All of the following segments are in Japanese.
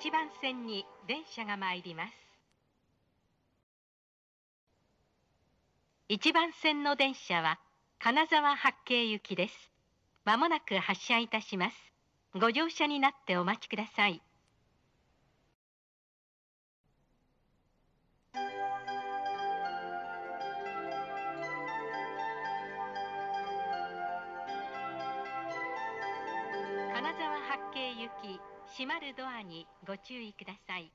1番線に電車が参ります。1番線の電車は金沢八景行きです。まもなく発車いたします。ご乗車になってお待ちください。金沢八景行き閉まるドアにご注意ください。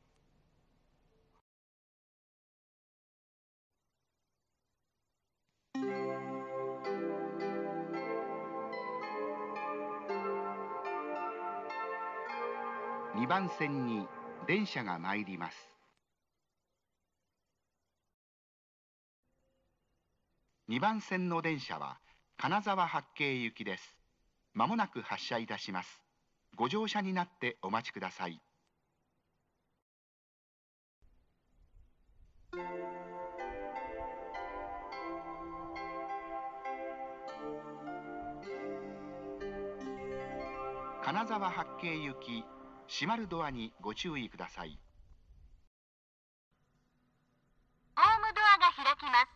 2番線に電車が参ります。2番線の電車は金沢八景行きです。まもなく発車いたします。ご乗車になってお待ちください金沢八景行き閉まるドアにご注意くださいホームドアが開きます。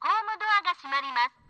ホームドアが閉まります。